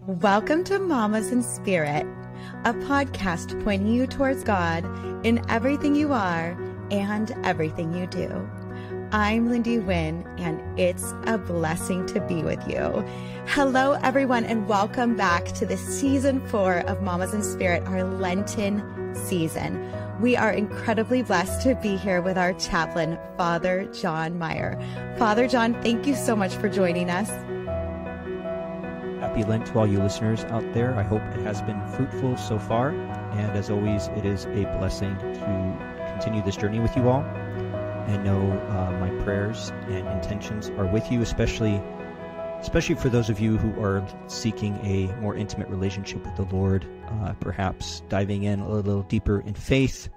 Welcome to Mamas in Spirit, a podcast pointing you towards God in everything you are and everything you do. I'm Lindy Wynne, and it's a blessing to be with you. Hello, everyone, and welcome back to the season four of Mamas in Spirit, our Lenten season. We are incredibly blessed to be here with our chaplain, Father Jon Meyer. Father Jon, thank you so much for joining us. Happy Lent to all you listeners out there. I hope it has been fruitful so far. And as always, it is a blessing to continue this journey with you all. And know uh, my prayers and intentions are with you, especially especially for those of you who are seeking a more intimate relationship with the Lord, uh, perhaps diving in a little deeper in faith,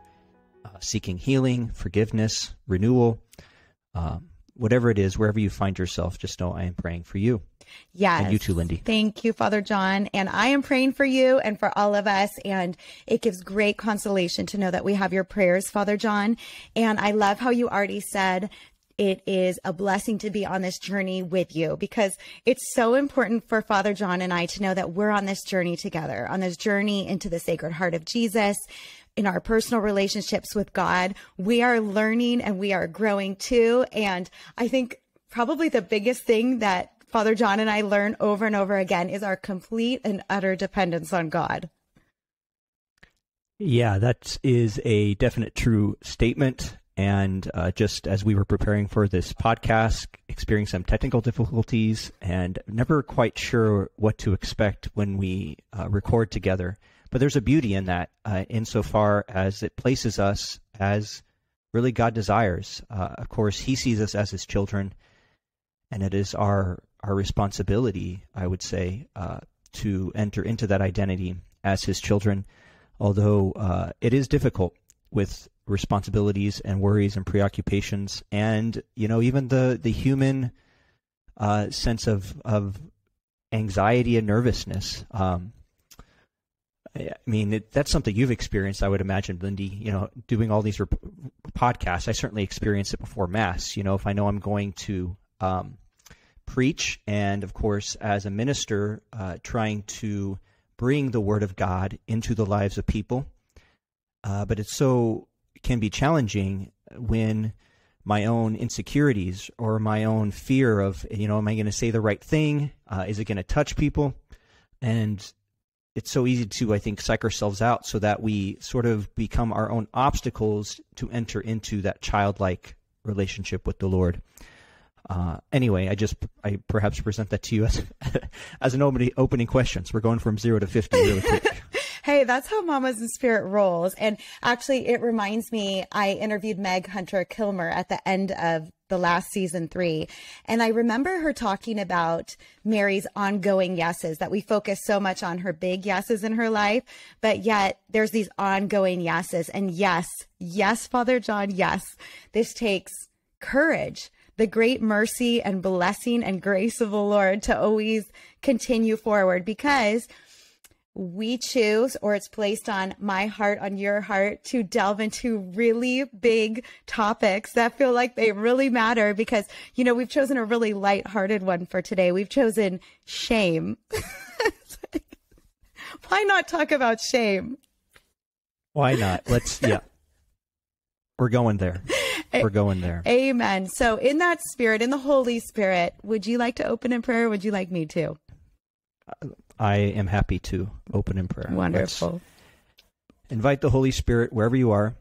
uh, seeking healing, forgiveness, renewal, um, whatever it is, wherever you find yourself, just know I am praying for you. Yes. And you too, Lindy. Thank you, Father Jon. And I am praying for you and for all of us. And it gives great consolation to know that we have your prayers, Father Jon. And I love how you already said it is a blessing to be on this journey with you because it's so important for Father Jon and I to know that we're on this journey together, on this journey into the Sacred Heart of Jesus. In our personal relationships with God, we are learning and we are growing too. And I think probably the biggest thing that Father Jon and I learn over and over again is our complete and utter dependence on God. Yeah, that is a definite true statement. And uh, just as we were preparing for this podcast, experiencing some technical difficulties and never quite sure what to expect when we uh, record together. But there's a beauty in that, uh, insofar as it places us as really God desires. Uh, of course, He sees us as His children, and it is our our responsibility, I would say, uh, to enter into that identity as His children. Although uh, it is difficult with responsibilities and worries and preoccupations, and you know even the the human uh, sense of of anxiety and nervousness. Um, I mean, it, that's something you've experienced, I would imagine, Lindy. You know, doing all these rep- podcasts, I certainly experience it before Mass. You know, if I know I'm going to um, preach, and of course, as a minister, uh, trying to bring the Word of God into the lives of people. Uh, but it's so can be challenging when my own insecurities or my own fear of you know am i going to say the right thing? Uh, is it going to touch people? And it's so easy to i think psych ourselves out so that we sort of become our own obstacles to enter into that childlike relationship with the lord uh, anyway, I just I perhaps present that to you as as an opening opening questions. We're going from zero to fifty really quick. hey, that's how Mamas in Spirit rolls. And actually, it reminds me. I interviewed Meg Hunter Kilmer at the end of the last season three, and I remember her talking about Mary's ongoing yeses. That we focus so much on her big yeses in her life, but yet there's these ongoing yeses. And yes, yes, Father Jon, yes, this takes courage the great mercy and blessing and grace of the Lord to always continue forward because we choose, or it's placed on my heart, on your heart, to delve into really big topics that feel like they really matter because, you know, we've chosen a really light-hearted one for today. We've chosen shame. Why not talk about shame? Why not? Let's, yeah. We're going there. We're going there. Amen. So, in that spirit, in the Holy Spirit, would you like to open in prayer? would you like me to? I am happy to open in prayer. Wonderful. Let's invite the Holy Spirit wherever you are,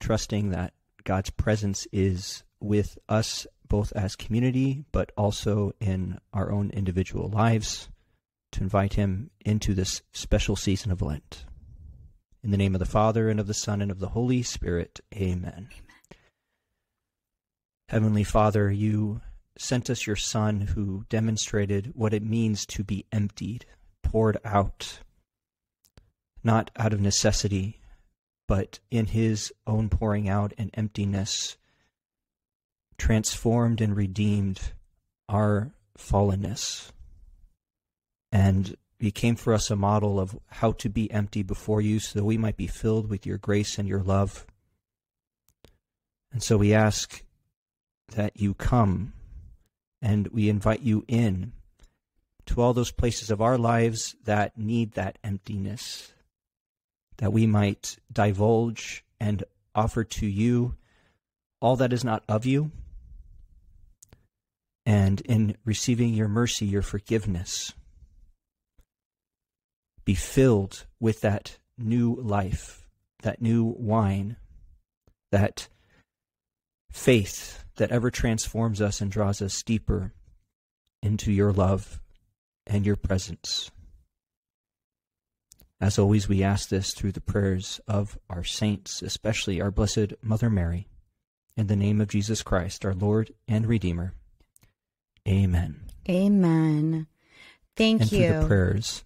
trusting that God's presence is with us both as community, but also in our own individual lives, to invite Him into this special season of Lent. In the name of the Father, and of the Son, and of the Holy Spirit. Amen. Amen. Heavenly Father, you sent us your Son who demonstrated what it means to be emptied, poured out, not out of necessity, but in his own pouring out and emptiness, transformed and redeemed our fallenness, and became for us a model of how to be empty before you so that we might be filled with your grace and your love. And so we ask that you come and we invite you in to all those places of our lives that need that emptiness, that we might divulge and offer to you all that is not of you, and in receiving your mercy, your forgiveness, be filled with that new life, that new wine, that faith that ever transforms us and draws us deeper into your love and your presence. As always, we ask this through the prayers of our saints, especially our Blessed Mother Mary. In the name of Jesus Christ, our Lord and Redeemer. Amen. Amen. Thank and you. Through the prayers.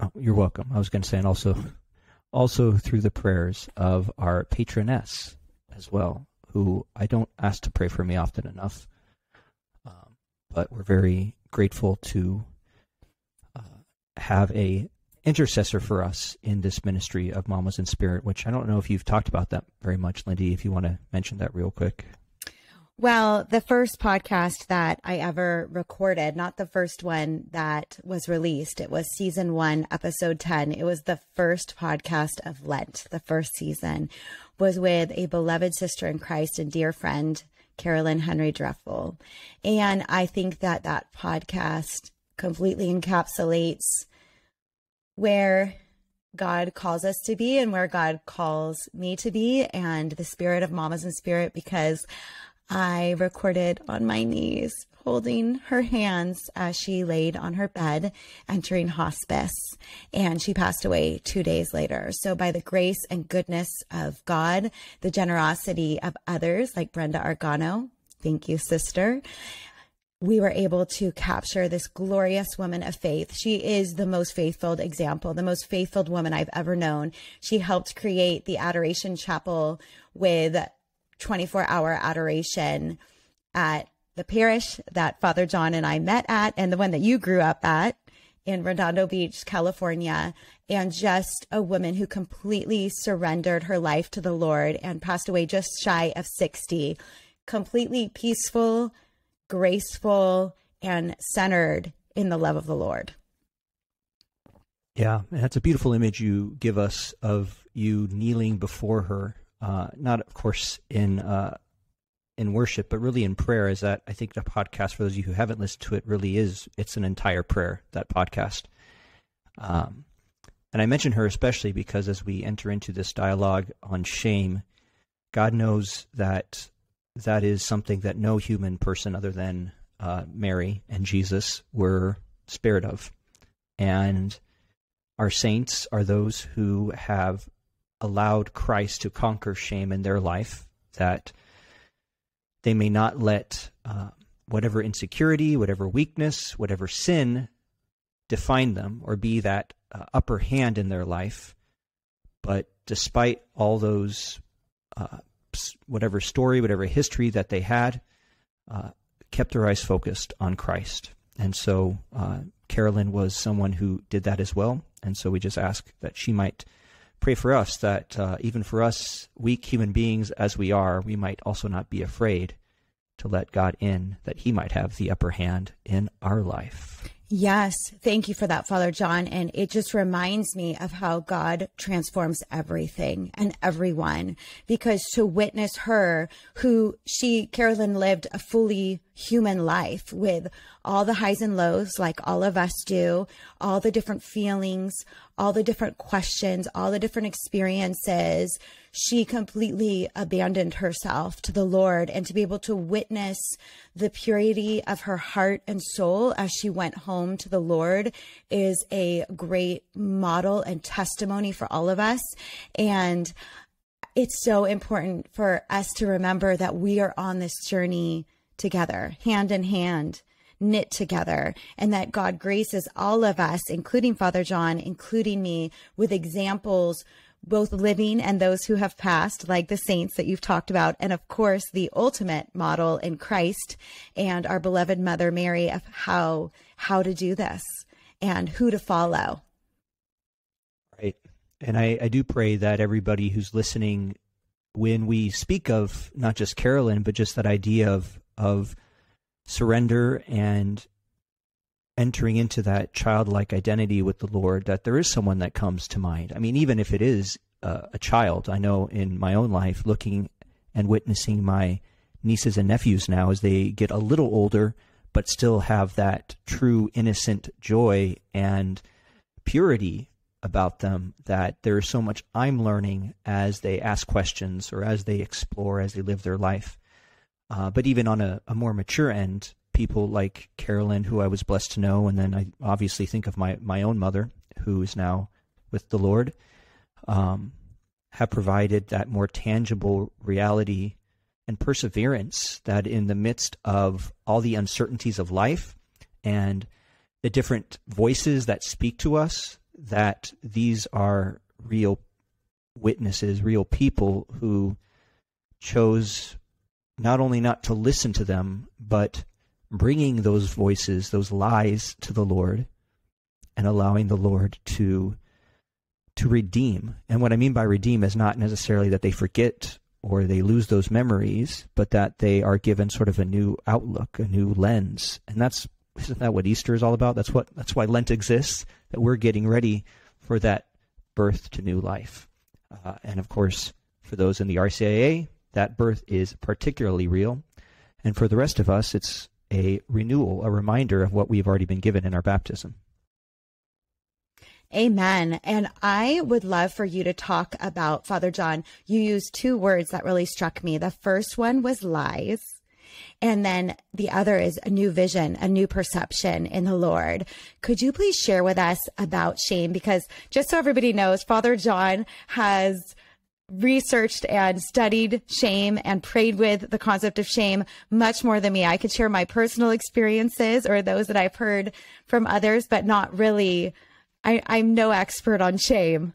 Oh, you're welcome. I was going to say, and also, also through the prayers of our patroness as well, who I don't ask to pray for me often enough, um, but we're very grateful to uh, have a intercessor for us in this ministry of Mamas in Spirit, which I don't know if you've talked about that very much, Lindy. If you want to mention that real quick. Well, the first podcast that I ever recorded, not the first one that was released, it was season one, episode 10. It was the first podcast of Lent, the first season, was with a beloved sister in Christ and dear friend, Carolyn Henry Dreffel. And I think that that podcast completely encapsulates where God calls us to be and where God calls me to be and the spirit of Mamas in Spirit because I recorded on my knees, holding her hands as she laid on her bed entering hospice. And she passed away two days later. So, by the grace and goodness of God, the generosity of others like Brenda Argano, thank you, sister. We were able to capture this glorious woman of faith. She is the most faithful example, the most faithful woman I've ever known. She helped create the Adoration Chapel with 24 hour adoration at the parish that Father Jon and I met at, and the one that you grew up at in Redondo Beach, California, and just a woman who completely surrendered her life to the Lord and passed away just shy of 60. Completely peaceful, graceful, and centered in the love of the Lord. Yeah, that's a beautiful image you give us of you kneeling before her uh, not of course in uh, in worship, but really in prayer. Is that I think the podcast for those of you who haven't listened to it really is it's an entire prayer that podcast. Um, and I mention her especially because as we enter into this dialogue on shame, God knows that that is something that no human person other than uh, Mary and Jesus were spared of. And our saints are those who have allowed Christ to conquer shame in their life, that they may not let uh, whatever insecurity, whatever weakness, whatever sin define them or be that uh, upper hand in their life. But despite all those, uh, whatever story, whatever history that they had, uh, kept their eyes focused on Christ. And so uh, Carolyn was someone who did that as well. And so we just ask that she might pray for us that uh, even for us, weak human beings as we are, we might also not be afraid to let God in, that He might have the upper hand in our life. Yes, thank you for that, Father Jon. And it just reminds me of how God transforms everything and everyone. Because to witness her, who she, Carolyn, lived a fully human life with all the highs and lows, like all of us do, all the different feelings, all the different questions, all the different experiences. She completely abandoned herself to the Lord and to be able to witness the purity of her heart and soul as she went home to the Lord is a great model and testimony for all of us. And it's so important for us to remember that we are on this journey together, hand in hand, knit together, and that God graces all of us, including Father Jon, including me, with examples both living and those who have passed, like the saints that you've talked about, and of course, the ultimate model in Christ and our beloved Mother Mary of how how to do this and who to follow. Right. And I, I do pray that everybody who's listening, when we speak of not just Carolyn, but just that idea of of surrender and entering into that childlike identity with the Lord, that there is someone that comes to mind. I mean, even if it is uh, a child, I know in my own life, looking and witnessing my nieces and nephews now as they get a little older, but still have that true innocent joy and purity about them that there's so much I'm learning as they ask questions or as they explore, as they live their life. Uh, but even on a, a, more mature end, people like Carolyn, who I was blessed to know, and then I obviously think of my, my own mother, who is now with the Lord, um, have provided that more tangible reality and perseverance that in the midst of all the uncertainties of life and the different voices that speak to us, that these are real witnesses, real people who chose not only not to listen to them, but bringing those voices, those lies to the Lord and allowing the Lord to to redeem. And what I mean by redeem is not necessarily that they forget or they lose those memories, but that they are given sort of a new outlook, a new lens. And that's isn't that what Easter is all about? That's what that's why Lent exists. That we're getting ready for that birth to new life. Uh, and of course, for those in the RCIA, that birth is particularly real. And for the rest of us, it's a renewal, a reminder of what we've already been given in our baptism. Amen. And I would love for you to talk about, Father Jon, you used two words that really struck me. The first one was lies. And then the other is a new vision, a new perception in the Lord. Could you please share with us about shame? Because just so everybody knows, Father Jon has researched and studied shame and prayed with the concept of shame much more than me. I could share my personal experiences or those that I've heard from others, but not really. I, I'm no expert on shame.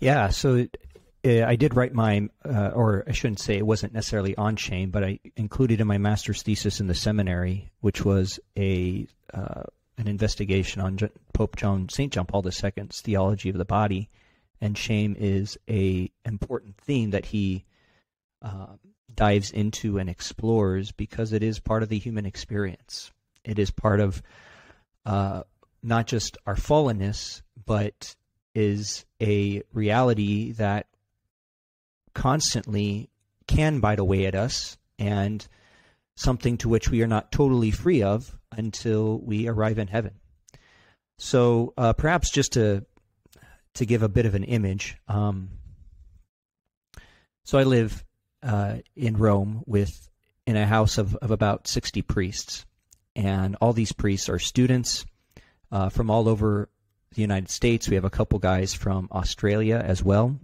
Yeah, so uh, I did write my, uh, or I shouldn't say it wasn't necessarily on shame, but I included in my master's thesis in the seminary, which was a uh, an investigation on Pope John Saint John Paul II's theology of the body, and shame is a important theme that he uh, dives into and explores because it is part of the human experience. It is part of uh, not just our fallenness, but is a reality that constantly can bite away at us and something to which we are not totally free of until we arrive in heaven. So uh, perhaps just to to give a bit of an image, um, so I live uh, in Rome with in a house of, of about sixty priests, and all these priests are students uh, from all over the United States. We have a couple guys from Australia as well.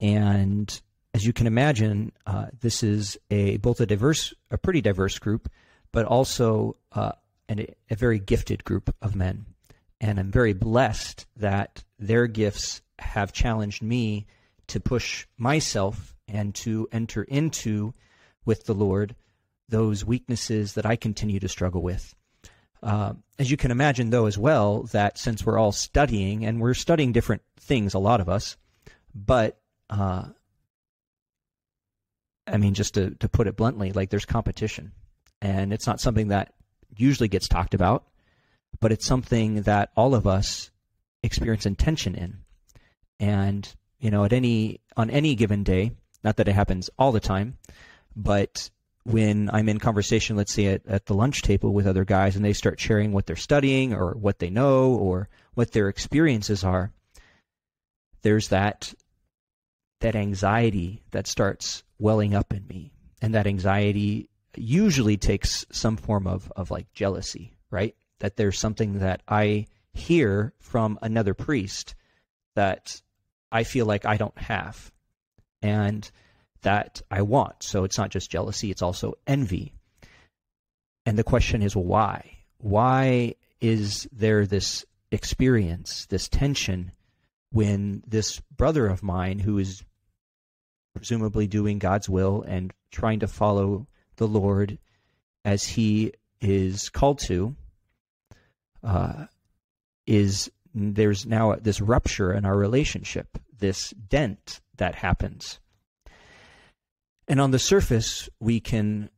And as you can imagine, uh, this is a both a diverse, a pretty diverse group, but also uh, an, a very gifted group of men. And I'm very blessed that their gifts have challenged me to push myself and to enter into with the Lord those weaknesses that I continue to struggle with. Uh, as you can imagine, though, as well, that since we're all studying and we're studying different things, a lot of us, but uh, I mean, just to, to put it bluntly, like there's competition. And it's not something that usually gets talked about, but it's something that all of us experience intention in. And, you know, at any, on any given day, not that it happens all the time, but when I'm in conversation, let's say at, at the lunch table with other guys and they start sharing what they're studying or what they know or what their experiences are, there's that that anxiety that starts welling up in me. And that anxiety usually takes some form of, of like jealousy, right? That there's something that I hear from another priest that I feel like I don't have and that I want. So it's not just jealousy, it's also envy. And the question is why? Why is there this experience, this tension when this brother of mine, who is presumably doing God's will and trying to follow the Lord as he is called to, uh, is there's now this rupture in our relationship, this dent that happens. And on the surface, we can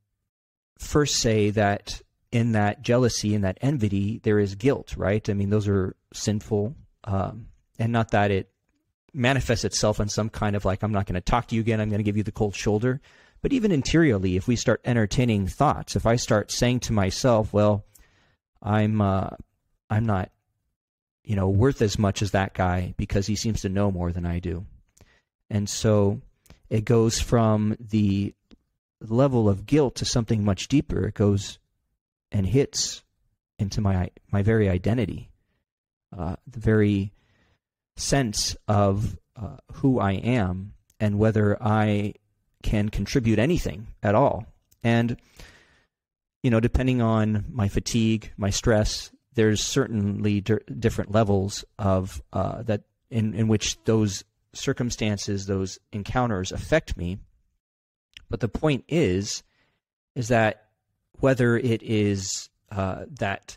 first say that in that jealousy and that envy, there is guilt, right? I mean, those are sinful, um, and not that it manifests itself in some kind of like, I'm not going to talk to you again, I'm going to give you the cold shoulder. But even interiorly, if we start entertaining thoughts, if I start saying to myself, well, I'm, uh, I'm not, you know, worth as much as that guy because he seems to know more than I do. And so it goes from the level of guilt to something much deeper. It goes and hits into my my very identity, uh, the very sense of uh, who I am and whether I can contribute anything at all. And you know, depending on my fatigue, my stress, there's certainly d- different levels of uh, that in in which those circumstances, those encounters affect me. But the point is, is that whether it is uh, that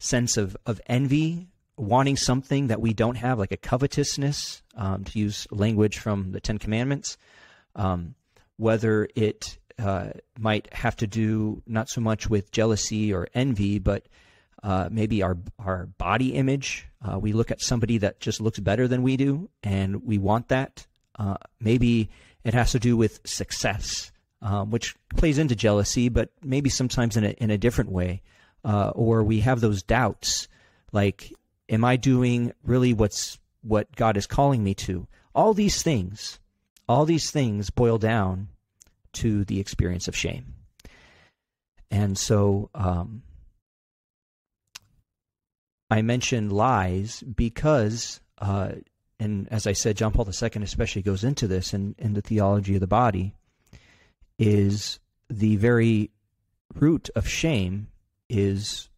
sense of, of envy, wanting something that we don't have, like a covetousness, um, to use language from the Ten Commandments, um, whether it uh, might have to do not so much with jealousy or envy, but uh, maybe our our body image. Uh, we look at somebody that just looks better than we do, and we want that. Uh, maybe it has to do with success um, which plays into jealousy, but maybe sometimes in a, in a different way. Uh, or we have those doubts, like, am I doing really what's what God is calling me to? All these things, all these things boil down to the experience of shame. And so um, I mentioned lies because, uh, and as I said, John Paul II especially goes into this in, in the theology of the body is the very root of shame is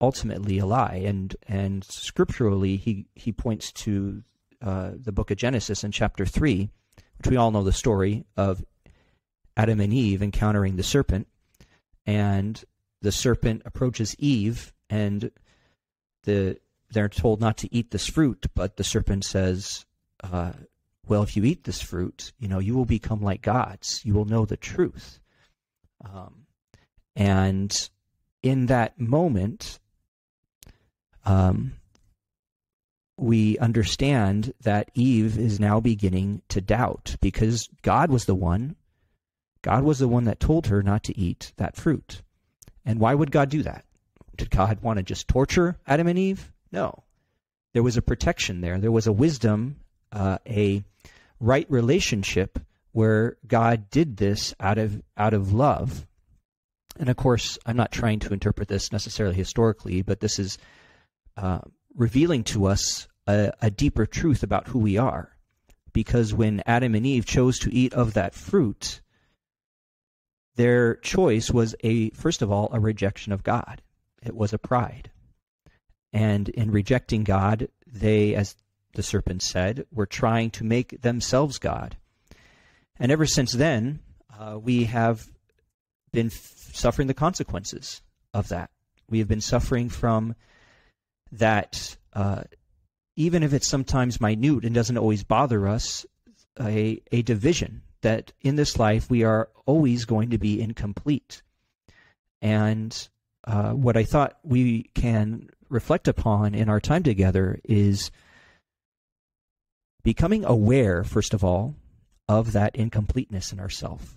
ultimately a lie. And and scripturally he he points to uh, the book of Genesis in chapter 3 which we all know the story of Adam and Eve encountering the serpent. And the serpent approaches Eve and the they're told not to eat this fruit but the serpent says uh, well, if you eat this fruit, you know, you will become like gods. You will know the truth. Um, and in that moment, um, we understand that Eve is now beginning to doubt because God was the one, God was the one that told her not to eat that fruit. And why would God do that? Did God want to just torture Adam and Eve? No. There was a protection there. There was a wisdom, uh, a right relationship where God did this out of out of love. And of course, I'm not trying to interpret this necessarily historically, but this is uh, revealing to us a, a deeper truth about who we are. Because when Adam and Eve chose to eat of that fruit, their choice was a first of all a rejection of God. It was a pride. And in rejecting God, they, as the serpent said, were trying to make themselves God. And ever since then, uh, we have been f- suffering the consequences of that. We have been suffering from that, uh, even if it's sometimes minute and doesn't always bother us, a, a division that in this life we are always going to be incomplete. And uh, what I thought we can reflect upon in our time together is becoming aware, first of all, of that incompleteness in ourself.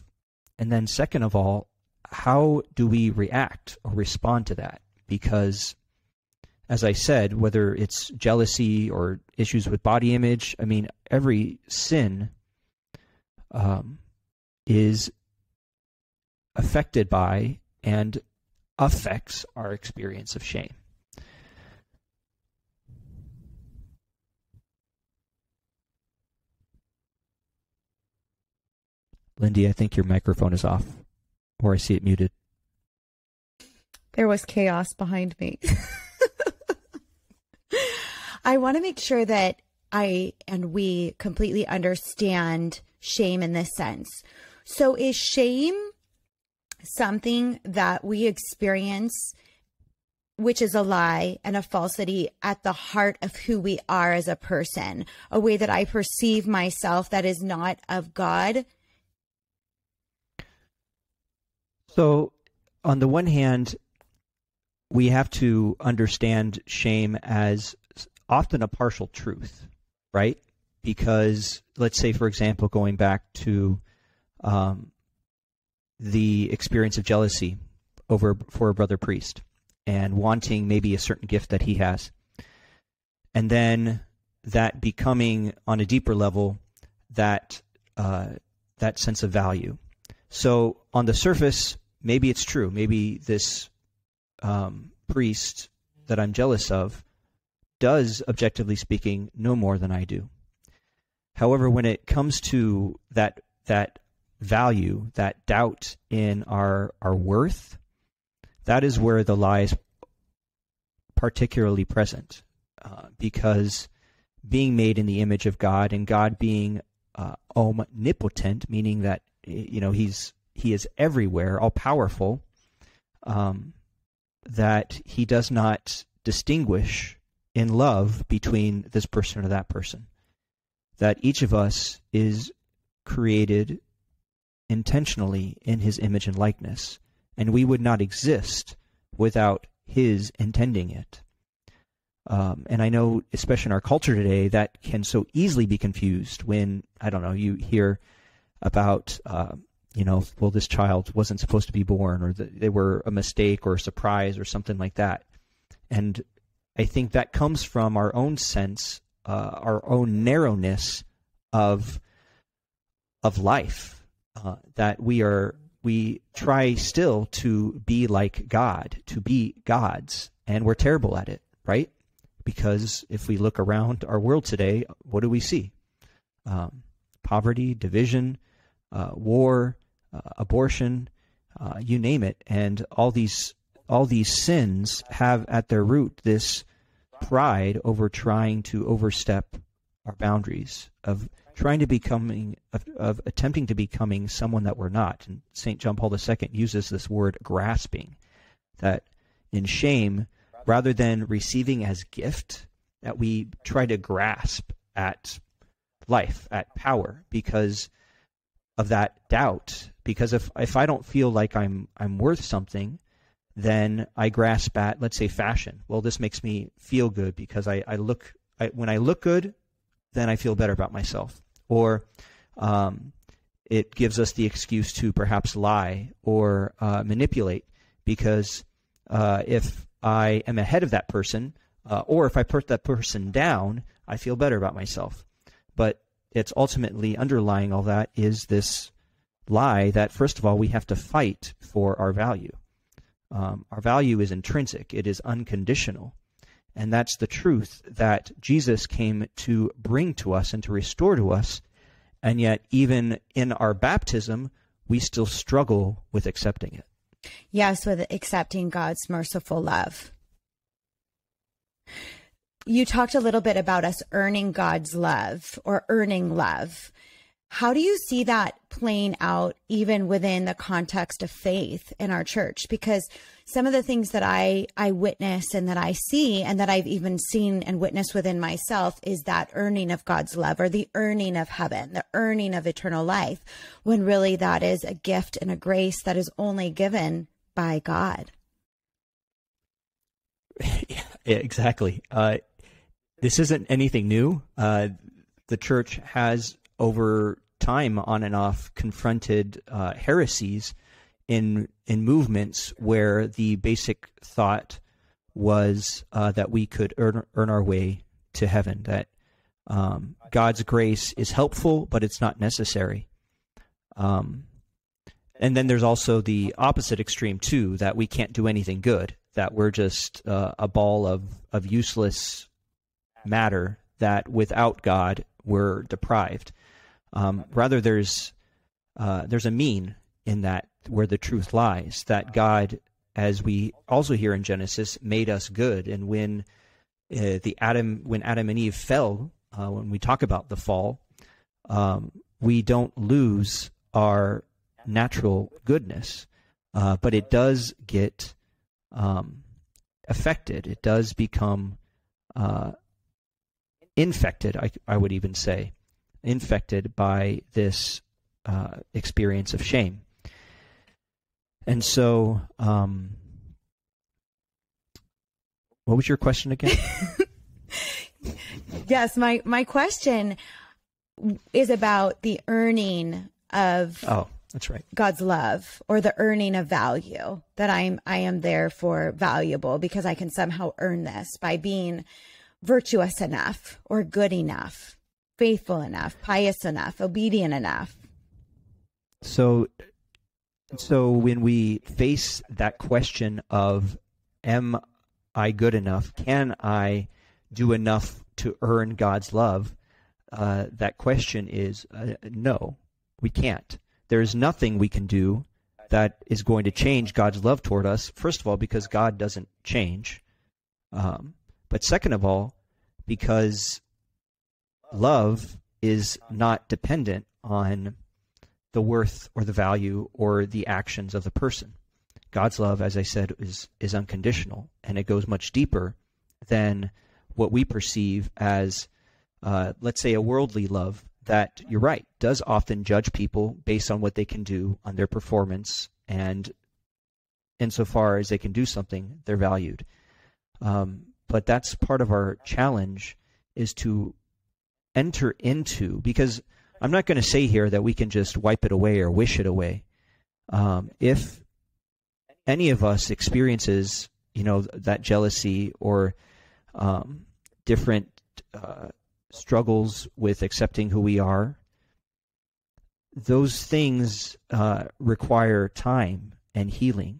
And then, second of all, how do we react or respond to that? Because, as I said, whether it's jealousy or issues with body image, I mean, every sin um, is affected by and affects our experience of shame. Lindy, I think your microphone is off, or I see it muted. There was chaos behind me. I want to make sure that I and we completely understand shame in this sense. So, is shame something that we experience, which is a lie and a falsity at the heart of who we are as a person, a way that I perceive myself that is not of God? So, on the one hand, we have to understand shame as often a partial truth, right? Because let's say, for example, going back to um, the experience of jealousy over for a brother priest and wanting maybe a certain gift that he has, and then that becoming on a deeper level that uh, that sense of value. So on the surface, maybe it's true. Maybe this um, priest that I'm jealous of does, objectively speaking, know more than I do. However, when it comes to that that value, that doubt in our our worth, that is where the lie is particularly present, uh, because being made in the image of God and God being uh, omnipotent, meaning that you know he's he is everywhere, all powerful. Um, that he does not distinguish in love between this person or that person. That each of us is created intentionally in his image and likeness, and we would not exist without his intending it. Um, and I know, especially in our culture today, that can so easily be confused when, I don't know, you hear about uh, you know, well, this child wasn't supposed to be born, or that they were a mistake or a surprise or something like that. And I think that comes from our own sense, uh, our own narrowness of of life. Uh, that we are we try still to be like God, to be gods, and we're terrible at it, right? Because if we look around our world today, what do we see? Um, poverty, division, uh, war, uh, abortion, uh, you name it, and all these all these sins have at their root this pride over trying to overstep our boundaries of trying to becoming of, of, attempting to becoming someone that we're not. And St. John Paul II uses this word grasping, that in shame, rather than receiving as gift, that we try to grasp at life, at power, because of that doubt because if if I don't feel like I'm I'm worth something, then I grasp at let's say fashion. Well, this makes me feel good because I I look I, when I look good, then I feel better about myself. Or um, it gives us the excuse to perhaps lie or uh, manipulate because uh, if I am ahead of that person, uh, or if I put that person down, I feel better about myself. But it's ultimately underlying all that is this lie that, first of all, we have to fight for our value. Um, our value is intrinsic, it is unconditional. And that's the truth that Jesus came to bring to us and to restore to us. And yet, even in our baptism, we still struggle with accepting it. Yes, with accepting God's merciful love. You talked a little bit about us earning God's love or earning love. How do you see that playing out even within the context of faith in our church? Because some of the things that I, I witness and that I see and that I've even seen and witnessed within myself is that earning of God's love or the earning of heaven, the earning of eternal life, when really that is a gift and a grace that is only given by God. Yeah, exactly. Uh, this isn't anything new. Uh, the church has over time, on and off, confronted uh, heresies in in movements where the basic thought was uh, that we could earn earn our way to heaven. That um, God's grace is helpful, but it's not necessary. Um, and then there's also the opposite extreme too, that we can't do anything good. That we're just uh, a ball of of useless matter that without God we're deprived. Um, rather, there's uh, there's a mean in that where the truth lies. That God, as we also hear in Genesis, made us good, and when uh, the Adam when Adam and Eve fell, uh, when we talk about the fall, um, we don't lose our natural goodness, uh, but it does get um, affected. It does become uh, infected, I, I would even say, infected by this uh, experience of shame. And so, um, what was your question again? yes, my my question is about the earning of oh, that's right. God's love or the earning of value that I'm I am therefore valuable because I can somehow earn this by being virtuous enough or good enough, faithful enough, pious enough, obedient enough. So so when we face that question of am I good enough? Can I do enough to earn God's love? Uh, that question is uh, no, we can't. There is nothing we can do that is going to change God's love toward us. First of all, because God doesn't change. Um, but second of all, because love is not dependent on the worth or the value or the actions of the person. God's love, as I said, is is unconditional, and it goes much deeper than what we perceive as, uh, let's say, a worldly love. That you're right does often judge people based on what they can do on their performance, and insofar as they can do something, they're valued. Um, but that's part of our challenge is to enter into because I'm not going to say here that we can just wipe it away or wish it away. Um, if any of us experiences, you know, that jealousy or um, different uh, struggles with accepting who we are, those things uh, require time and healing.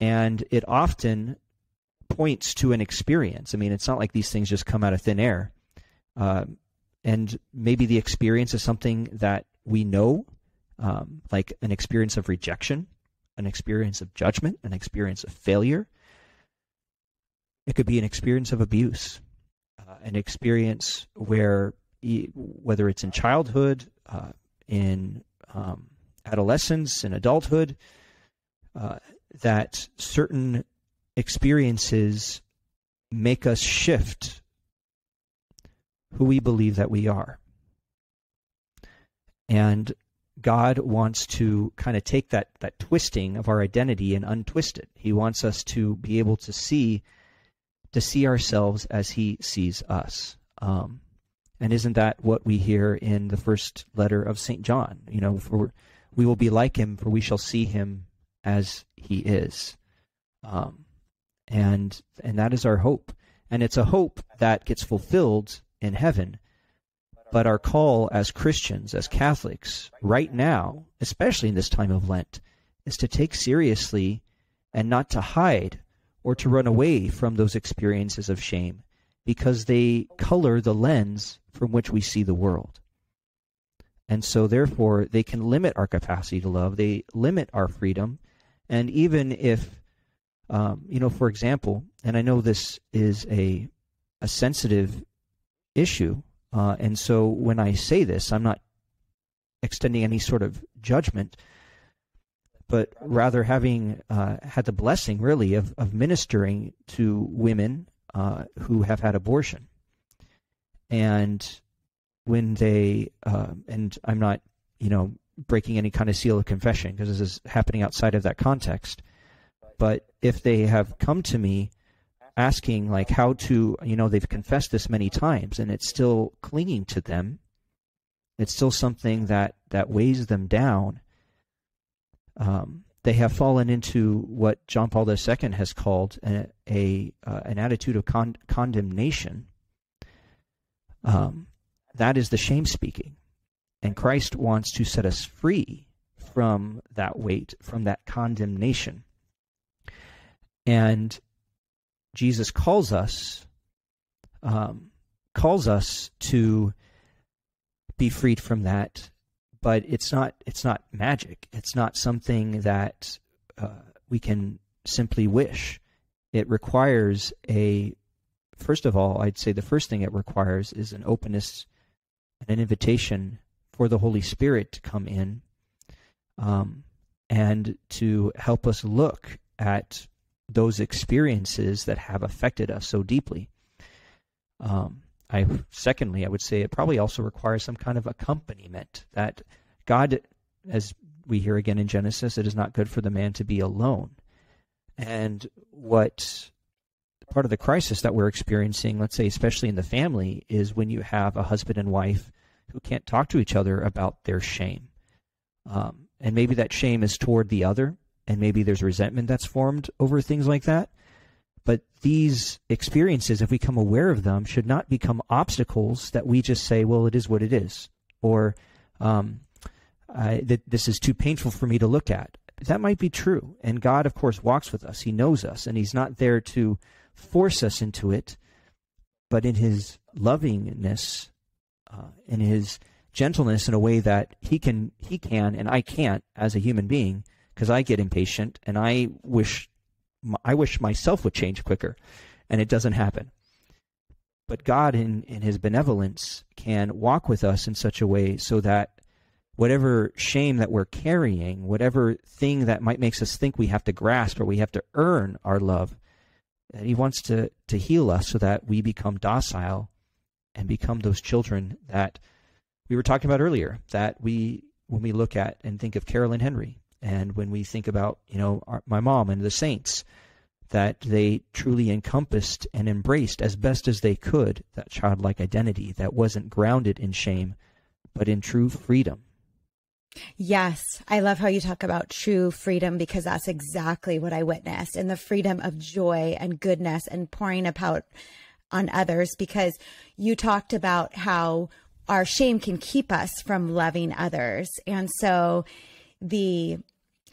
And it often points to an experience. I mean, it's not like these things just come out of thin air. Uh, and maybe the experience is something that we know, um, like an experience of rejection an experience of judgment, an experience of failure. It could be an experience of abuse, uh, an experience where, whether it's in childhood, uh, in um, adolescence, in adulthood, uh, that certain experiences make us shift who we believe that we are. And God wants to kind of take that, that twisting of our identity and untwist it. He wants us to be able to see to see ourselves as He sees us. Um, and isn't that what we hear in the first letter of St. John? You know, for we will be like him, for we shall see him as he is. Um, and and that is our hope. And it's a hope that gets fulfilled in heaven but our call as Christians, as Catholics, right now, especially in this time of Lent, is to take seriously and not to hide or to run away from those experiences of shame because they color the lens from which we see the world. And so, therefore, they can limit our capacity to love, they limit our freedom. And even if, um, you know, for example, and I know this is a, a sensitive issue uh, and so when I say this, I'm not extending any sort of judgment, but rather having uh, had the blessing, really, of, of ministering to women uh, who have had abortion. And when they, uh, and I'm not, you know, breaking any kind of seal of confession because this is happening outside of that context, but if they have come to me asking like how to you know they've confessed this many times and it's still clinging to them it's still something that that weighs them down um, they have fallen into what John Paul II has called a, a uh, an attitude of con- condemnation. Um, that is the shame speaking, and Christ wants to set us free from that weight, from that condemnation. And Jesus calls us um, calls us to be freed from that, but it's not it's not magic. It's not something that uh, we can simply wish. It requires a first of all, I'd say the first thing it requires is an openness and an invitation for the Holy Spirit to come in um, and to help us look at those experiences that have affected us so deeply. Um, I secondly, I would say it probably also requires some kind of accompaniment that God, as we hear again in Genesis, it is not good for the man to be alone. And what part of the crisis that we're experiencing, let's say, especially in the family, is when you have a husband and wife who can't talk to each other about their shame. Um, and maybe that shame is toward the other, and maybe there's resentment that's formed over things like that. But these experiences, if we become aware of them, should not become obstacles that we just say, well, it is what it is. Or um, I, that this is too painful for me to look at. That might be true. And God, of course, walks with us. He knows us, and He's not there to force us into it, but in His lovingness, uh, in His gentleness, in a way that He can, He can, and I can't as a human being, because I get impatient and I wish, I wish myself would change quicker, and it doesn't happen. But God, in, in His benevolence, can walk with us in such a way so that whatever shame that we're carrying, whatever thing that might makes us think we have to grasp or we have to earn our love, that he wants to, to heal us so that we become docile and become those children that we were talking about earlier, that we, when we look at and think of Carolyn Henry, and when we think about, you know, our, my mom and the saints, that they truly encompassed and embraced as best as they could that childlike identity that wasn't grounded in shame, but in true freedom Yes, I love how you talk about true freedom because that's exactly what I witnessed and the freedom of joy and goodness and pouring about on others because you talked about how our shame can keep us from loving others. And so the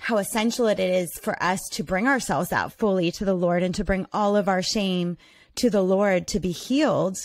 how essential it is for us to bring ourselves out fully to the Lord and to bring all of our shame to the Lord to be healed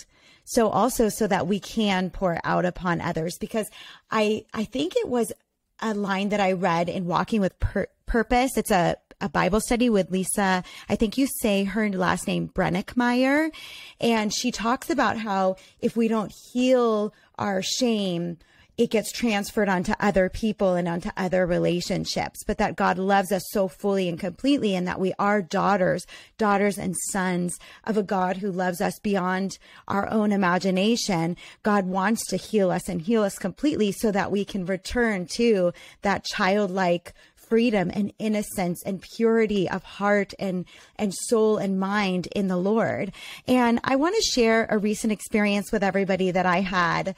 so also so that we can pour out upon others because i i think it was a line that I read in Walking with Pur- Purpose. It's a a Bible study with Lisa. I think you say her last name Brenninkmeyer. And she talks about how if we don't heal our shame, it gets transferred onto other people and onto other relationships, but that God loves us so fully and completely and that we are daughters, daughters and sons of a God who loves us beyond our own imagination. God wants to heal us and heal us completely so that we can return to that childlike freedom and innocence and purity of heart and and soul and mind in the Lord. And I want to share a recent experience with everybody that I had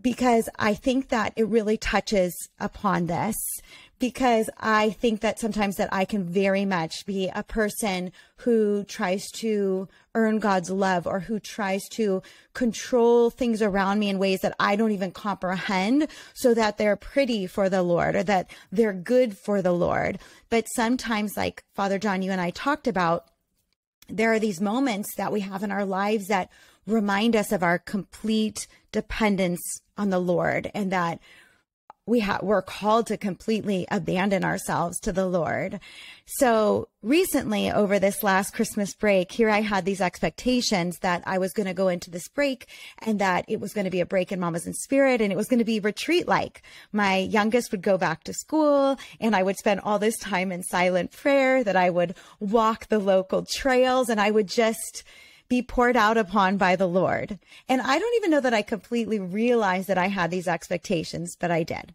because I think that it really touches upon this because I think that sometimes that I can very much be a person who tries to earn God's love or who tries to control things around me in ways that I don't even comprehend so that they're pretty for the Lord or that they're good for the Lord. But sometimes like Father Jon you and I talked about there are these moments that we have in our lives that remind us of our complete dependence on the Lord and that we have we're called to completely abandon ourselves to the Lord. So recently over this last Christmas break, here I had these expectations that I was going to go into this break and that it was going to be a break in Mamas in Spirit and it was going to be retreat like. My youngest would go back to school and I would spend all this time in silent prayer, that I would walk the local trails and I would just be poured out upon by the Lord. And I don't even know that I completely realized that I had these expectations, but I did.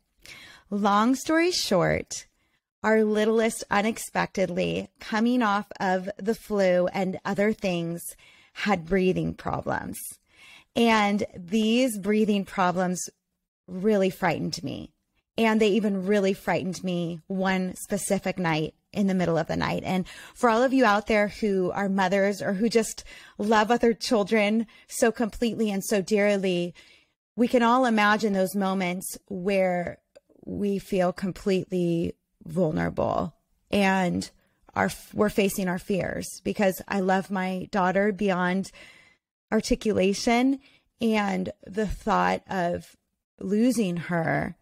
Long story short, our littlest unexpectedly coming off of the flu and other things had breathing problems. And these breathing problems really frightened me. And they even really frightened me one specific night in the middle of the night. And for all of you out there who are mothers or who just love other children so completely and so dearly, we can all imagine those moments where we feel completely vulnerable and are we're facing our fears because I love my daughter beyond articulation and the thought of losing her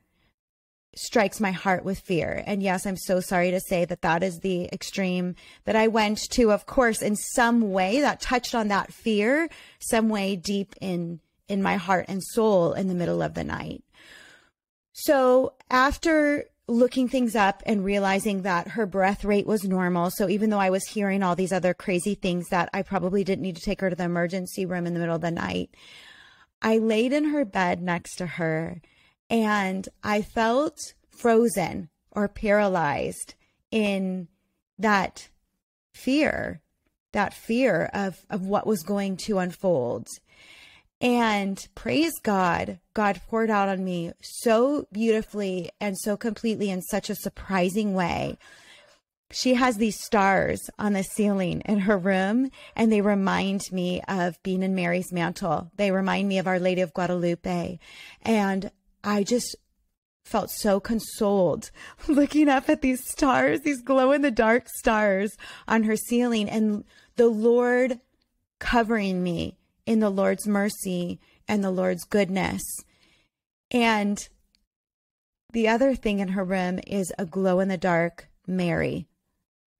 strikes my heart with fear. And yes, I'm so sorry to say that that is the extreme that I went to. Of course, in some way that touched on that fear, some way deep in, in my heart and soul in the middle of the night. So after looking things up and realizing that her breath rate was normal. So even though I was hearing all these other crazy things that I probably didn't need to take her to the emergency room in the middle of the night, I laid in her bed next to her and I felt frozen or paralyzed in that fear that fear of, of what was going to unfold. And praise God, God poured out on me so beautifully and so completely in such a surprising way. She has these stars on the ceiling in her room, and they remind me of being in Mary's mantle. They remind me of Our Lady of Guadalupe. And I just felt so consoled looking up at these stars, these glow in the dark stars on her ceiling, and the Lord covering me in the Lord's mercy and the Lord's goodness. And the other thing in her room is a glow in the dark Mary,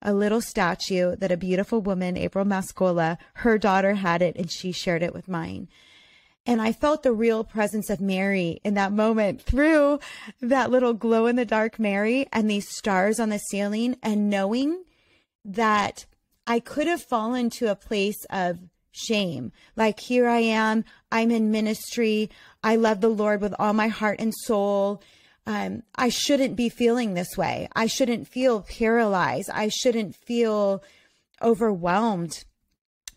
a little statue that a beautiful woman, April Mascola, her daughter had it and she shared it with mine. And I felt the real presence of Mary in that moment through that little glow in the dark Mary and these stars on the ceiling and knowing that I could have fallen to a place of shame. Like, here I am, I'm in ministry, I love the Lord with all my heart and soul. Um, I shouldn't be feeling this way. I shouldn't feel paralyzed. I shouldn't feel overwhelmed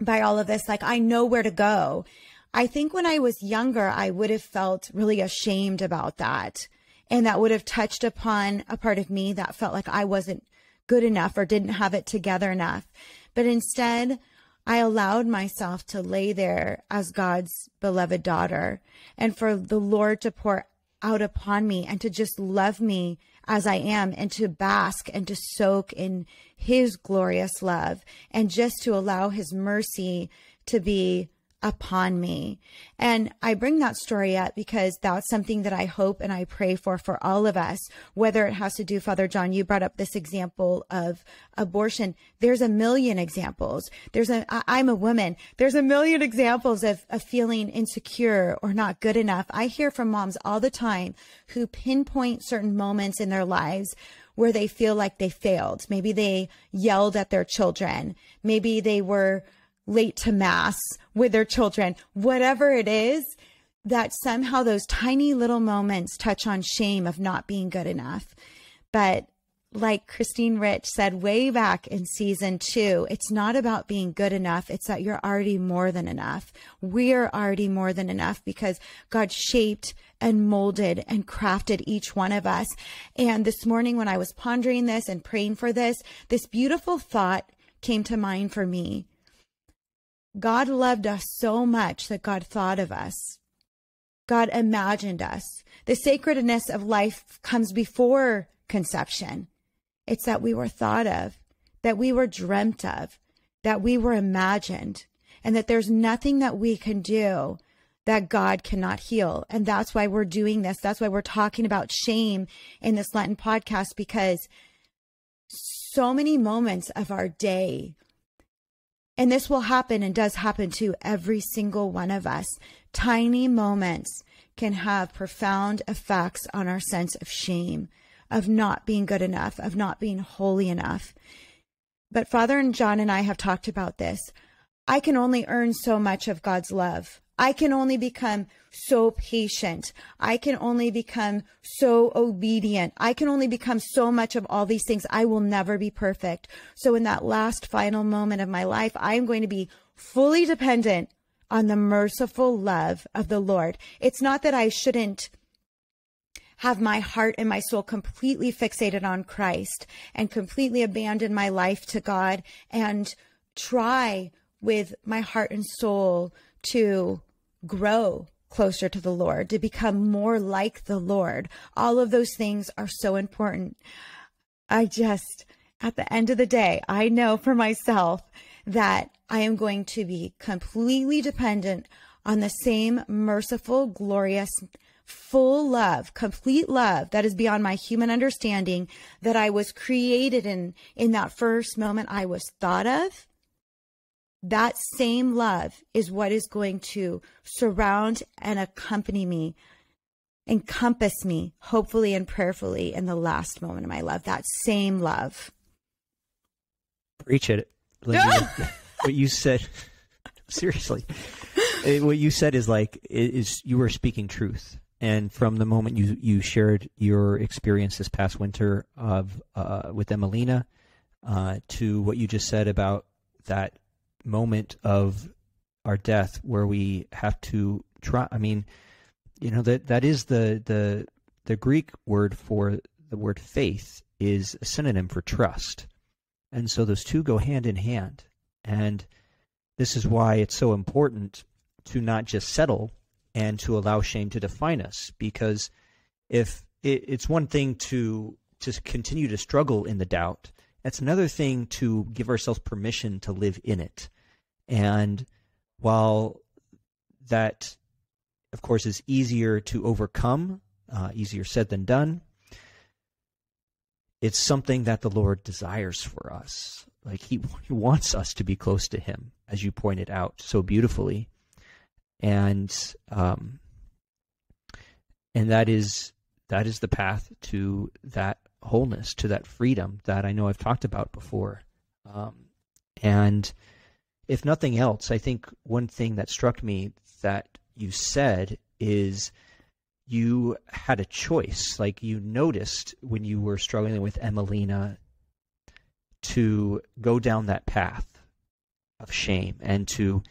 by all of this. Like, I know where to go. I think when I was younger, I would have felt really ashamed about that. And that would have touched upon a part of me that felt like I wasn't good enough or didn't have it together enough. But instead, I allowed myself to lay there as God's beloved daughter and for the Lord to pour out upon me and to just love me as I am and to bask and to soak in his glorious love and just to allow his mercy to be upon me. And I bring that story up because that's something that I hope and I pray for for all of us, whether it has to do, Father Jon, you brought up this example of abortion. There's a million examples. There's a, I'm a woman. There's a million examples of, of feeling insecure or not good enough. I hear from moms all the time who pinpoint certain moments in their lives where they feel like they failed. Maybe they yelled at their children. Maybe they were late to mass with their children, whatever it is, that somehow those tiny little moments touch on shame of not being good enough. But like Christine Rich said way back in season two, it's not about being good enough. It's that you're already more than enough. We're already more than enough because God shaped and molded and crafted each one of us. And this morning, when I was pondering this and praying for this, this beautiful thought came to mind for me. God loved us so much that God thought of us. God imagined us. The sacredness of life comes before conception. It's that we were thought of, that we were dreamt of, that we were imagined, and that there's nothing that we can do that God cannot heal. And that's why we're doing this. That's why we're talking about shame in this Lenten podcast because so many moments of our day and this will happen and does happen to every single one of us. Tiny moments can have profound effects on our sense of shame, of not being good enough, of not being holy enough. But Father and Jon and I have talked about this. I can only earn so much of God's love. I can only become so patient. I can only become so obedient. I can only become so much of all these things. I will never be perfect. So in that last final moment of my life, I am going to be fully dependent on the merciful love of the Lord. It's not that I shouldn't have my heart and my soul completely fixated on Christ and completely abandon my life to God and try with my heart and soul to grow closer to the Lord, to become more like the Lord. All of those things are so important. I just, at the end of the day, I know for myself that I am going to be completely dependent on the same merciful, glorious, full love, complete love that is beyond my human understanding that I was created in in that first moment I was thought of that same love is what is going to surround and accompany me, encompass me, hopefully and prayerfully in the last moment of my love. That same love. Preach it. what you said, seriously, what you said is like, is you were speaking truth. And from the moment you, you shared your experience this past winter of uh, with Emelina, uh, to what you just said about that moment of our death where we have to try. I mean, you know that that is the the the Greek word for the word faith is a synonym for trust, and so those two go hand in hand. And this is why it's so important to not just settle and to allow shame to define us, because if it, it's one thing to to continue to struggle in the doubt, it's another thing to give ourselves permission to live in it. And while that, of course, is easier to overcome, uh, easier said than done, it's something that the Lord desires for us. Like he, he wants us to be close to Him, as you pointed out so beautifully, and um, and that is that is the path to that wholeness, to that freedom that I know I've talked about before, um, and if nothing else, I think one thing that struck me that you said is you had a choice. Like you noticed when you were struggling with Emelina to go down that path of shame and to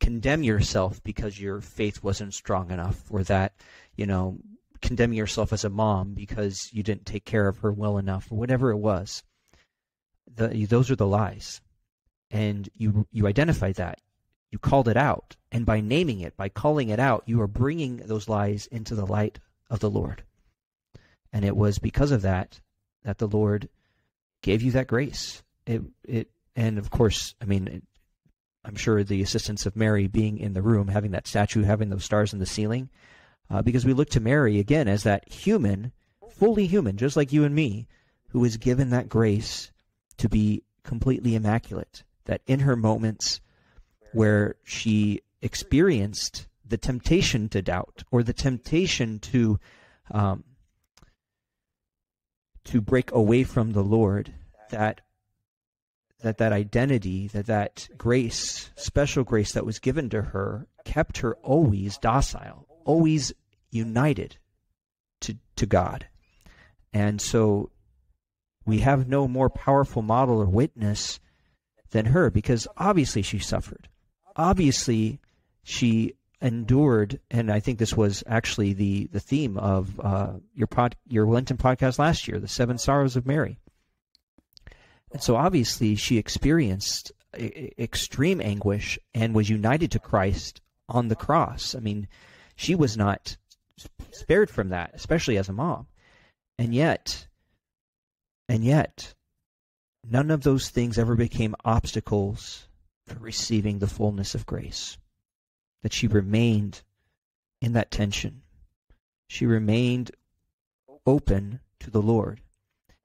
condemn yourself because your faith wasn't strong enough or that, you know, condemn yourself as a mom because you didn't take care of her well enough or whatever it was. The, those are the lies. And you you identified that. You called it out. And by naming it by calling it out you are bringing those lies into the light of the lord. And it was because of that that the lord gave you that grace. It it and of course i mean it, i'm sure the assistance of mary being in the room having that statue having those stars in the ceiling uh, because we look to mary again as that human fully human just like you and me who is given that grace to be completely immaculate that in her moments where she experienced the temptation to doubt or the temptation to um, to break away from the Lord, that that that identity, that that grace, special grace that was given to her, kept her always docile, always united to to God, and so we have no more powerful model or witness than her because obviously she suffered. Obviously, she endured, and I think this was actually the, the theme of uh, your pod, your Lenten podcast last year, the Seven Sorrows of Mary. And so obviously she experienced extreme anguish and was united to Christ on the cross. I mean, she was not spared from that, especially as a mom. And yet, and yet, None of those things ever became obstacles for receiving the fullness of grace. That she remained in that tension. She remained open to the Lord.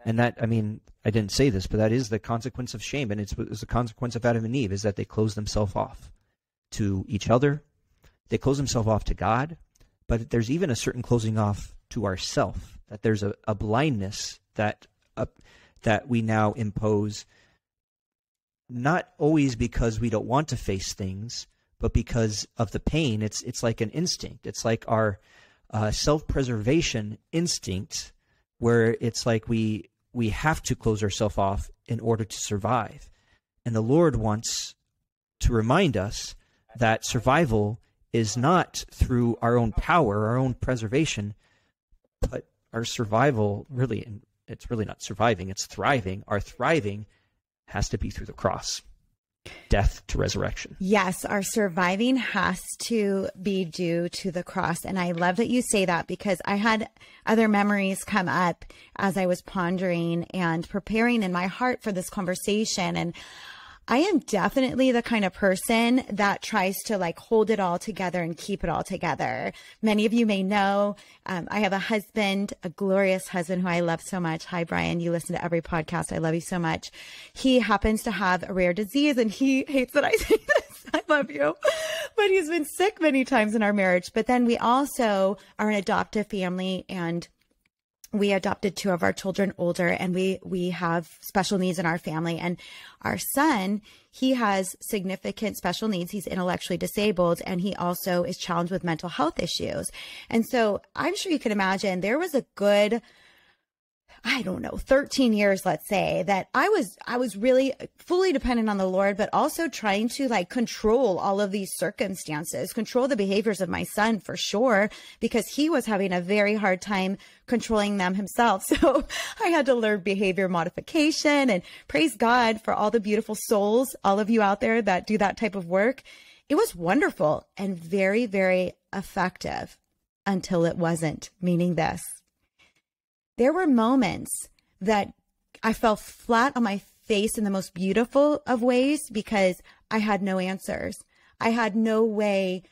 And that, I mean, I didn't say this, but that is the consequence of shame. And it's, it's the consequence of Adam and Eve is that they close themselves off to each other. They close themselves off to God. But there's even a certain closing off to ourself, that there's a, a blindness that, a, that we now impose not always because we don't want to face things, but because of the pain. It's it's like an instinct. It's like our uh, self-preservation instinct, where it's like we we have to close ourselves off in order to survive. And the Lord wants to remind us that survival is not through our own power, our own preservation, but our survival really and it's really not surviving, it's thriving. Our thriving has to be through the cross death to resurrection. Yes, our surviving has to be due to the cross. And I love that you say that because I had other memories come up as I was pondering and preparing in my heart for this conversation. And I am definitely the kind of person that tries to like hold it all together and keep it all together. Many of you may know um, I have a husband, a glorious husband who I love so much. Hi, Brian. You listen to every podcast. I love you so much. He happens to have a rare disease and he hates that I say this. I love you. But he's been sick many times in our marriage. But then we also are an adoptive family and we adopted two of our children older and we we have special needs in our family. And our son he has significant special needs. He's intellectually disabled and he also is challenged with mental health issues. And so i'm sure you can imagine there was a good I don't know, 13 years, let's say, that I was, I was really fully dependent on the Lord, but also trying to like control all of these circumstances, control the behaviors of my son for sure, because he was having a very hard time controlling them himself. So I had to learn behavior modification and praise God for all the beautiful souls, all of you out there that do that type of work. It was wonderful and very, very effective until it wasn't, meaning this there were moments that I fell flat on my face in the most beautiful of ways because I had no answers. I had no way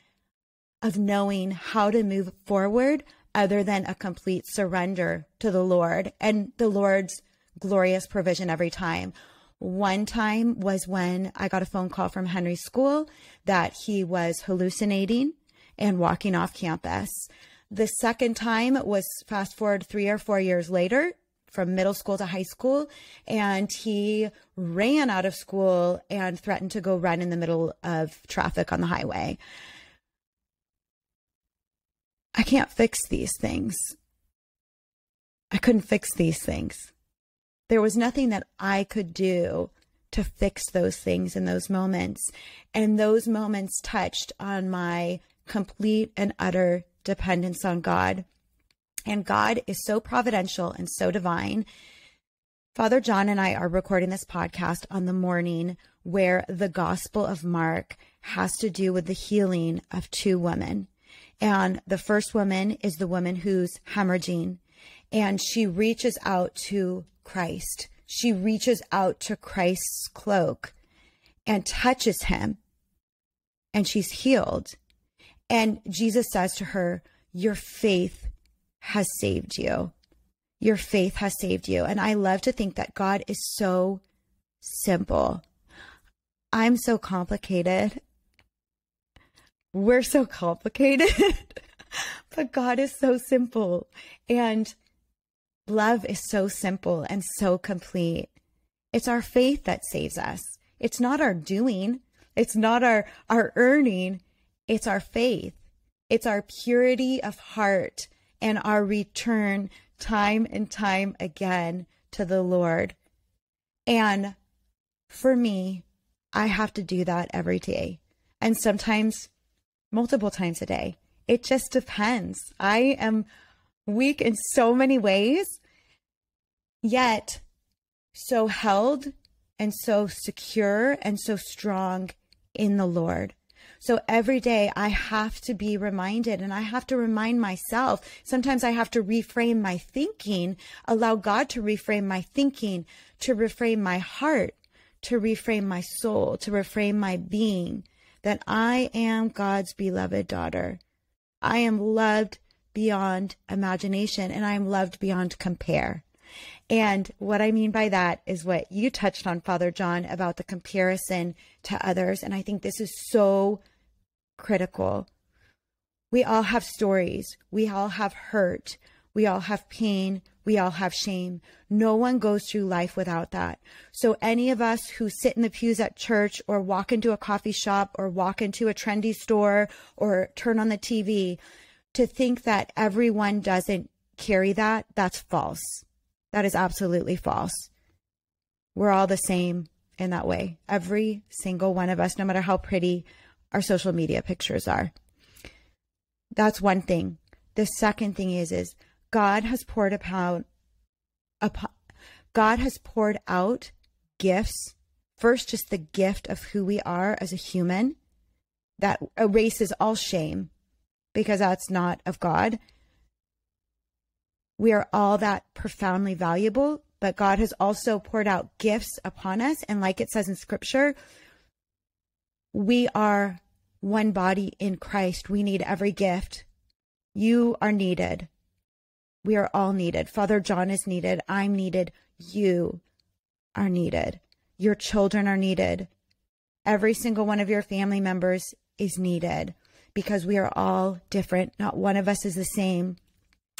of knowing how to move forward other than a complete surrender to the Lord and the Lord's glorious provision every time. One time was when I got a phone call from Henry's School that he was hallucinating and walking off campus. The second time was fast forward three or four years later from middle school to high school. And he ran out of school and threatened to go run in the middle of traffic on the highway. I can't fix these things. I couldn't fix these things. There was nothing that I could do to fix those things in those moments. And those moments touched on my complete and utter dependence on God. And God is so providential and so divine. Father Jon and I are recording this podcast on the morning where the Gospel of Mark has to do with the healing of two women. And the first woman is the woman who's hemorrhaging, and she reaches out to Christ. She reaches out to Christ's cloak and touches him, and she's healed. And Jesus says to her, Your faith has saved you. Your faith has saved you. And I love to think that God is so simple. I'm so complicated. We're so complicated, but God is so simple. And love is so simple and so complete. It's our faith that saves us. It's not our doing. It's not our, our earning. It's our faith, it's our purity of heart and our return time and time again to the Lord. And for me, I have to do that every day. And sometimes multiple times a day. It just depends. I am weak in so many ways, yet so held and so secure and so strong in the Lord. So every day I have to be reminded and I have to remind myself. Sometimes I have to reframe my thinking, allow God to reframe my thinking, to reframe my heart, to reframe my soul, to reframe my being that I am God's beloved daughter. I am loved beyond imagination and I am loved beyond compare. And what I mean by that is what you touched on, Father Jon, about the comparison to others. And I think this is so critical. We all have stories. We all have hurt. We all have pain. We all have shame. No one goes through life without that. So, any of us who sit in the pews at church or walk into a coffee shop or walk into a trendy store or turn on the TV, to think that everyone doesn't carry that, that's false. That is absolutely false. We're all the same in that way. Every single one of us, no matter how pretty our social media pictures are. That's one thing. The second thing is is God has poured upon, upon God has poured out gifts. First, just the gift of who we are as a human that erases all shame because that's not of God. We are all that profoundly valuable, but God has also poured out gifts upon us. And like it says in scripture, we are one body in Christ. We need every gift. You are needed. We are all needed. Father Jon is needed. I'm needed. You are needed. Your children are needed. Every single one of your family members is needed because we are all different. Not one of us is the same.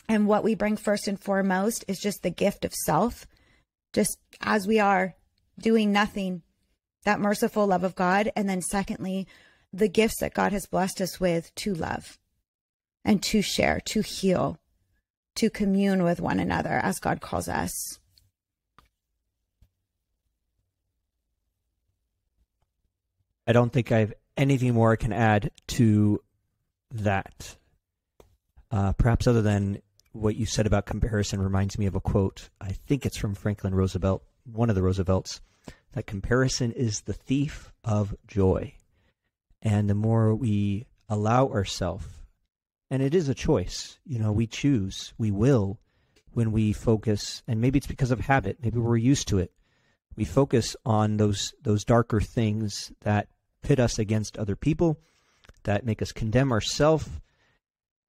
And what we bring first and foremost is just the gift of self, just as we are doing nothing, that merciful love of God. And then, secondly, the gifts that God has blessed us with to love and to share, to heal, to commune with one another as God calls us. I don't think I have anything more I can add to that. Uh, perhaps other than what you said about comparison reminds me of a quote. I think it's from Franklin Roosevelt, one of the Roosevelts, that comparison is the thief of joy. And the more we allow ourselves, and it is a choice, you know, we choose, we will when we focus, and maybe it's because of habit, maybe we're used to it. We focus on those those darker things that pit us against other people, that make us condemn ourselves,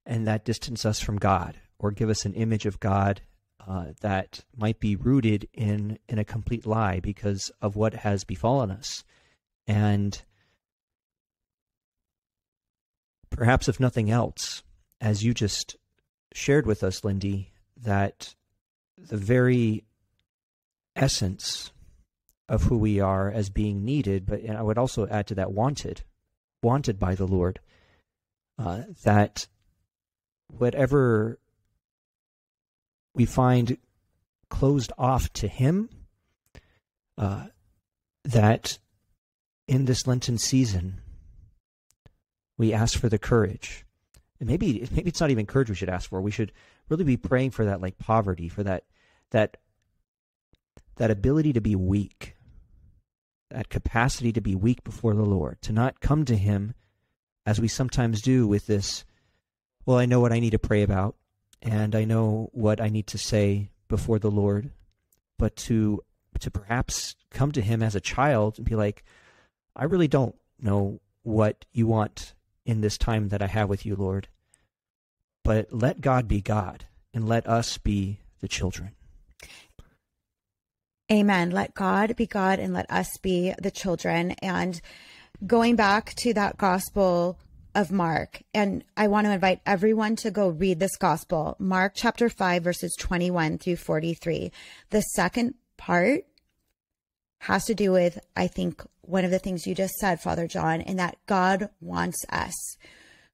and that distance us from God or give us an image of God uh, that might be rooted in in a complete lie because of what has befallen us, and perhaps if nothing else, as you just shared with us, Lindy, that the very essence of who we are as being needed, but I would also add to that wanted, wanted by the Lord, uh, that whatever we find closed off to Him, uh, that in this Lenten season, we ask for the courage. And maybe maybe it's not even courage we should ask for. We should really be praying for that like poverty, for that that that ability to be weak, that capacity to be weak before the Lord, to not come to Him as we sometimes do with this, well, I know what I need to pray about, and I know what I need to say before the Lord, but to to perhaps come to him as a child and be like, I really don't know what you want in this time that I have with you, Lord. But let God be God and let us be the children. Amen. Let God be God and let us be the children. And going back to that gospel of Mark, and I want to invite everyone to go read this gospel, Mark chapter 5, verses 21 through 43. The second part has to do with, I think, one of the things you just said, Father Jon, and that God wants us.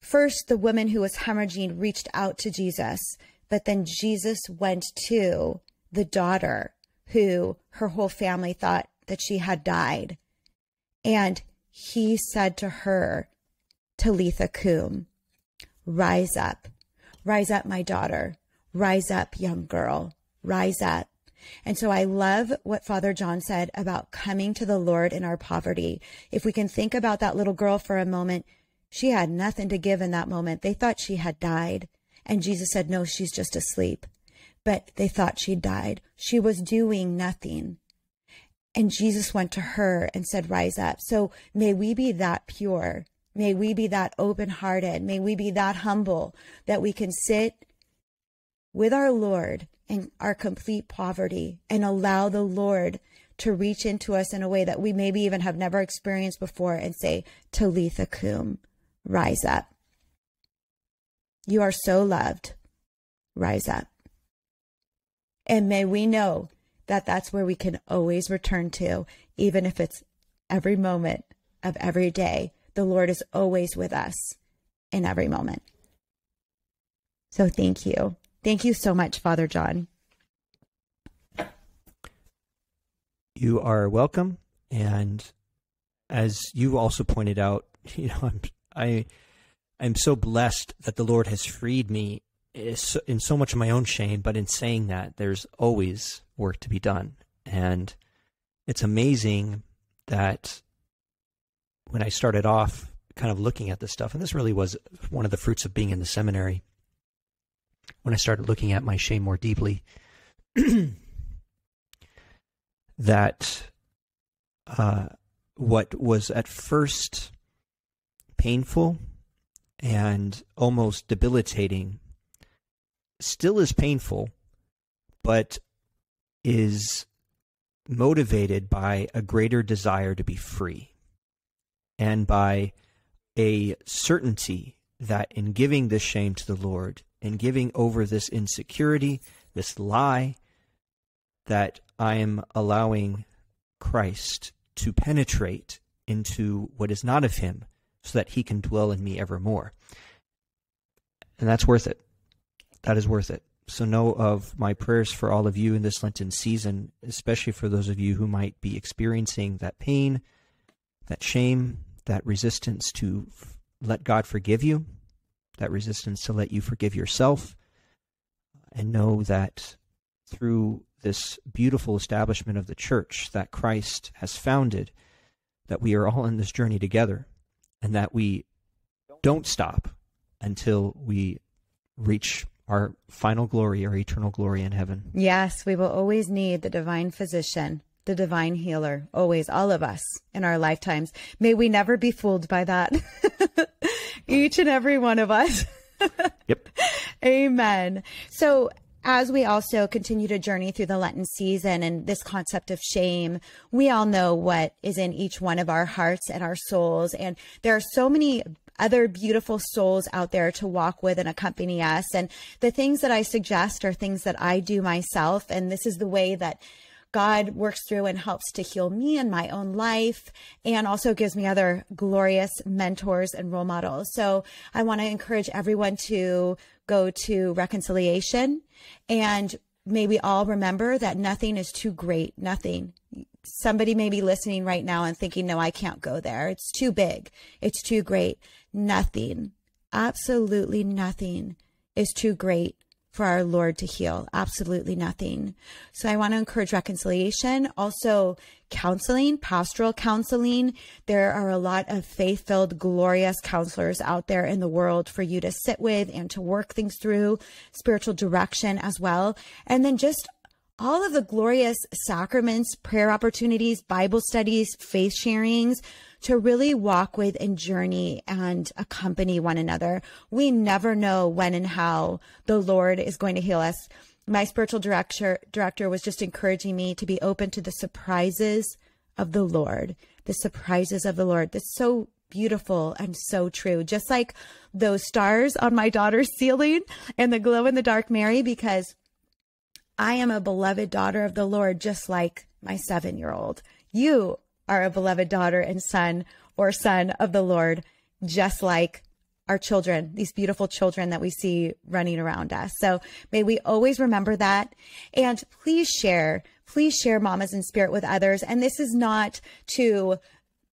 First, the woman who was hemorrhaging reached out to Jesus, but then Jesus went to the daughter who her whole family thought that she had died. And he said to her, Talitha Kum, rise up, rise up, my daughter, rise up, young girl, rise up. And so I love what Father Jon said about coming to the Lord in our poverty. If we can think about that little girl for a moment, she had nothing to give in that moment. They thought she had died. And Jesus said, no, she's just asleep but they thought she died. She was doing nothing. And Jesus went to her and said, Rise up. So may we be that pure. May we be that open hearted. May we be that humble that we can sit with our Lord in our complete poverty and allow the Lord to reach into us in a way that we maybe even have never experienced before and say, Talitha Kum, rise up. You are so loved. Rise up. And may we know that that's where we can always return to, even if it's every moment of every day. The Lord is always with us in every moment. So thank you. Thank you so much, Father Jon. You are welcome. And as you also pointed out, you know, I'm, I, I'm so blessed that the Lord has freed me in so much of my own shame, but in saying that, there's always work to be done. And it's amazing that when I started off kind of looking at this stuff, and this really was one of the fruits of being in the seminary, when I started looking at my shame more deeply, that uh, what was at first painful and almost debilitating still is painful, but is motivated by a greater desire to be free and by a certainty that in giving this shame to the Lord, in giving over this insecurity, this lie, that I am allowing Christ to penetrate into what is not of Him so that He can dwell in me evermore. And that's worth it that is worth it. So know of my prayers for all of you in this Lenten season, especially for those of you who might be experiencing that pain, that shame, that resistance to f- let God forgive you, that resistance to let you forgive yourself, and know that through this beautiful establishment of the church that Christ has founded, that we are all in this journey together, and that we don't stop until we reach our final glory, our eternal glory in heaven. Yes, we will always need the divine physician, the divine healer, always, all of us in our lifetimes. May we never be fooled by that. Each and every one of us. yep. Amen. So, as we also continue to journey through the Lenten season and this concept of shame, we all know what is in each one of our hearts and our souls. And there are so many other beautiful souls out there to walk with and accompany us. And the things that I suggest are things that I do myself. And this is the way that God works through and helps to heal me in my own life and also gives me other glorious mentors and role models. So I want to encourage everyone to go to reconciliation and may we all remember that nothing is too great. Nothing. Somebody may be listening right now and thinking, no, I can't go there. It's too big. It's too great. Nothing, absolutely nothing is too great for our Lord to heal. Absolutely nothing. So I want to encourage reconciliation. Also, counseling, pastoral counseling. There are a lot of faith filled, glorious counselors out there in the world for you to sit with and to work things through, spiritual direction as well. And then just all of the glorious sacraments, prayer opportunities, Bible studies, faith sharings to really walk with and journey and accompany one another. We never know when and how the Lord is going to heal us. My spiritual director director was just encouraging me to be open to the surprises of the Lord, the surprises of the Lord. That's so beautiful and so true. Just like those stars on my daughter's ceiling and the glow in the dark Mary, because I am a beloved daughter of the Lord, just like my seven year old. You are a beloved daughter and son or son of the Lord, just like our children, these beautiful children that we see running around us. So may we always remember that. And please share, please share Mamas in Spirit with others. And this is not to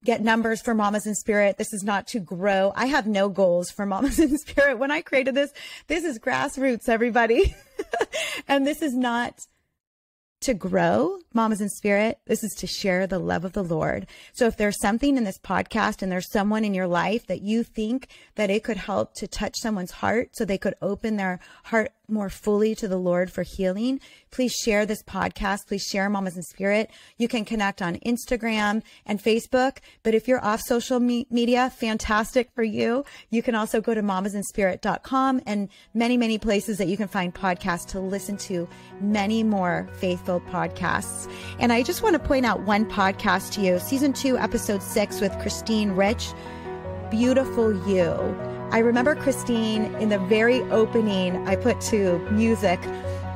get numbers for Mamas in Spirit. This is not to grow. I have no goals for Mamas in Spirit. When I created this, this is grassroots, everybody. and this is not to grow Mamas in Spirit. This is to share the love of the Lord. So if there's something in this podcast and there's someone in your life that you think that it could help to touch someone's heart so they could open their heart more fully to the Lord for healing, please share this podcast. Please share Mamas in Spirit. You can connect on Instagram and Facebook. But if you're off social me- media, fantastic for you. You can also go to mamasinspirit.com and many, many places that you can find podcasts to listen to many more faithful podcasts. And I just want to point out one podcast to you season two, episode six with Christine Rich. Beautiful You. I remember Christine in the very opening, I put to music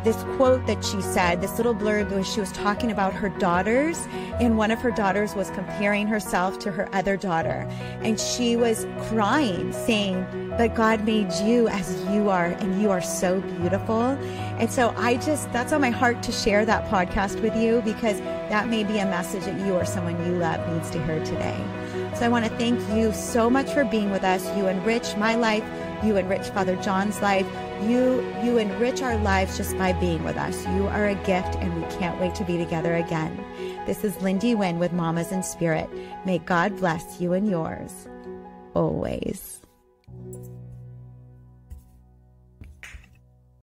this quote that she said, this little blurb where she was talking about her daughters, and one of her daughters was comparing herself to her other daughter. And she was crying, saying But God made you as you are, and you are so beautiful. And so I just, that's on my heart to share that podcast with you because that may be a message that you or someone you love needs to hear today. I want to thank you so much for being with us. You enrich my life you enrich Father Jon's life. You you enrich our lives just by being with us. You are a gift and we can't wait to be together again. This is Lindy Wynne with Mamas in Spirit. May God bless you and yours always.